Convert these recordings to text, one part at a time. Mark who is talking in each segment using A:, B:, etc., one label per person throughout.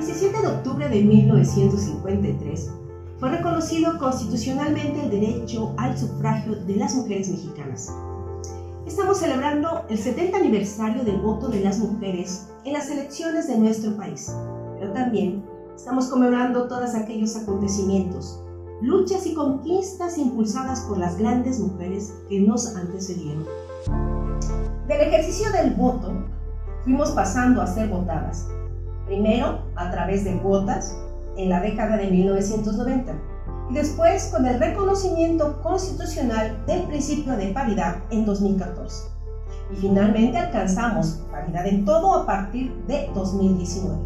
A: 17 de octubre de 1953 fue reconocido constitucionalmente el derecho al sufragio de las mujeres mexicanas. Estamos celebrando el 70 aniversario del voto de las mujeres en las elecciones de nuestro país, pero también estamos conmemorando todos aquellos acontecimientos, luchas y conquistas impulsadas por las grandes mujeres que nos antecedieron. Del ejercicio del voto fuimos pasando a ser votadas, primero a través de cuotas en la década de 1990 y después con el reconocimiento constitucional del principio de paridad en 2014. Y finalmente alcanzamos paridad en todo a partir de 2019.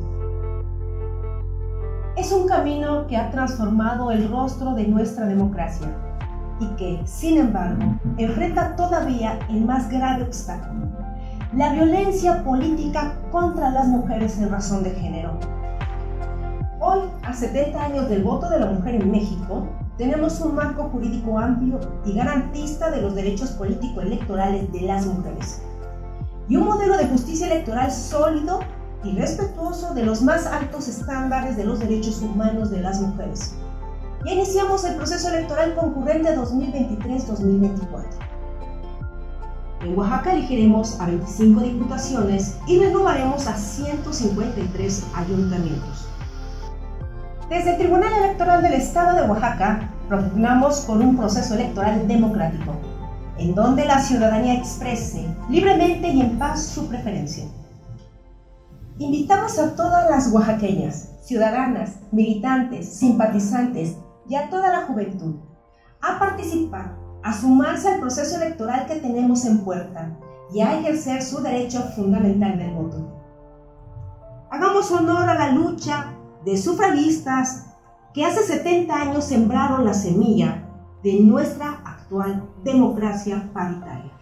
A: Es un camino que ha transformado el rostro de nuestra democracia y que, sin embargo, enfrenta todavía el más grave obstáculo, la violencia política contra las mujeres en razón de género. Hoy, a 70 años del voto de la mujer en México, tenemos un marco jurídico amplio y garantista de los derechos político-electorales de las mujeres. Y un modelo de justicia electoral sólido y respetuoso de los más altos estándares de los derechos humanos de las mujeres. Ya iniciamos el proceso electoral concurrente 2023-2024. En Oaxaca elegiremos a 25 diputaciones y renovaremos a 153 ayuntamientos. Desde el Tribunal Electoral del Estado de Oaxaca propugnamos por un proceso electoral democrático, en donde la ciudadanía exprese libremente y en paz su preferencia. Invitamos a todas las oaxaqueñas, ciudadanas, militantes, simpatizantes y a toda la juventud a participar a sumarse al proceso electoral que tenemos en puerta y a ejercer su derecho fundamental del voto. Hagamos honor a la lucha de sufragistas que hace 70 años sembraron la semilla de nuestra actual democracia paritaria.